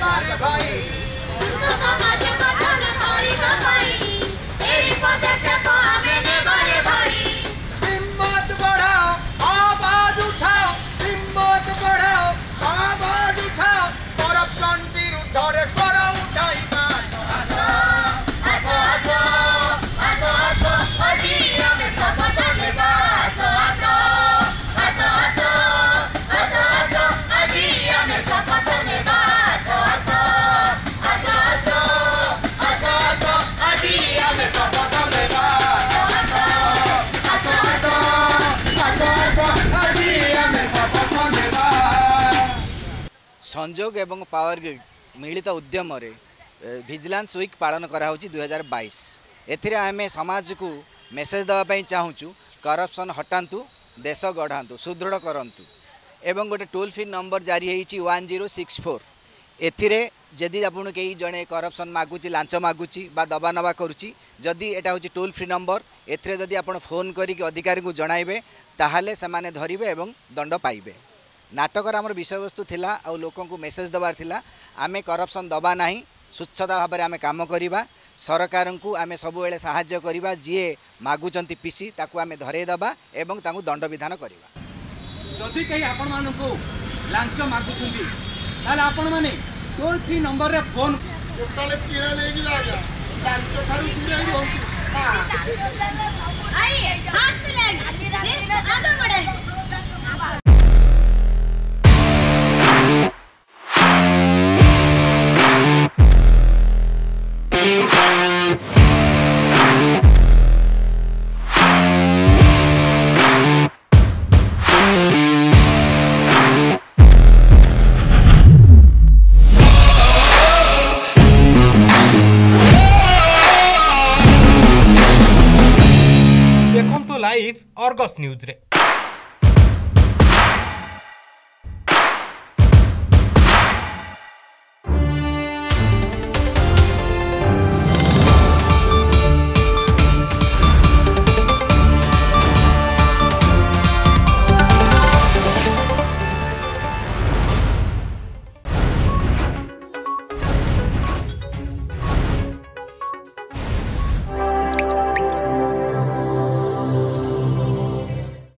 Bye. ସଂଯୋଗ ଏବଂ power grid ମିଳିତ ଉଦ୍ୟମରେ ଭିଜିଲାନ୍ସ ୱିକ୍ ପାଳନ କରାହେଉଛି ଦୁଇହଜାର ବାଇଶ। ଏଥିରେ ଆମେ ସମାଜକୁ ମେସେଜ ଦେବା ପାଇଁ ଚାହୁଁଛୁ କରପ୍ସନ୍ ହଟାନ୍ତୁ ଦେଶ ଗଢ଼ାନ୍ତୁ ସୁଦୃଢ଼ କରନ୍ତୁ। ଏବଂ ଗୋଟେ ଟୋଲ୍ ଫ୍ରି ନମ୍ବର ଜାରି ହେଇଛି ୱାନ୍ ଜିରୋ ସିକ୍ସ ଫୋର୍ ଏଥିରେ ଯଦି ଆପଣ କେହି ଜଣେ କରପ୍ସନ୍ ମାଗୁଛି ଲାଞ୍ଚ ମାଗୁଛି ବା ଦବା ନେବା କରୁଛି ଯଦି ଏଇଟା ହେଉଛି ଟୋଲ୍ ଫ୍ରି ନମ୍ବର ଏଥିରେ ଯଦି ଆପଣ ଫୋନ୍ କରିକି ଅଧିକାରୀଙ୍କୁ ଜଣାଇବେ ତାହେଲେ ସେମାନେ ଧରିବେ ଏବଂ ଦଣ୍ଡ ପାଇବେ। ନାଟକର ଆମର ବିଷୟବସ୍ତୁ ଥିଲା ଆଉ ଲୋକଙ୍କୁ ମେସେଜ ଦେବାର ଥିଲା ଆମେ କରପ୍ସନ୍ ଦେବା ନାହିଁ ସ୍ୱଚ୍ଛତା ଭାବରେ ଆମେ କାମ କରିବା ସରକାରଙ୍କୁ ଆମେ ସବୁବେଳେ ସାହାଯ୍ୟ କରିବା ଯିଏ ମାଗୁଛନ୍ତି ପିସି ତାକୁ ଆମେ ଧରେଇ ଦେବା ଏବଂ ତାଙ୍କୁ ଦଣ୍ଡବିଧାନ କରିବା ଯଦି କେହି ଆପଣମାନଙ୍କୁ ଲାଞ୍ଚ ମାଗୁଛନ୍ତି ତାହେଲେ ଆପଣମାନେ ଟୋଲ୍ ଫ୍ରି ନମ୍ବରରେ ଫୋନ୍ ଟୋଟାଲ କିଣା ନେଇଯିବା ଆଜ୍ଞା ଲାଞ୍ଚ ଠାରୁ ଦୂରେଇ ରୁହନ୍ତୁ ଦେଖନ୍ତୁ ଲାଇଭ୍ ଅର୍ଗସ୍ ନ୍ୟୁଜ୍ରେ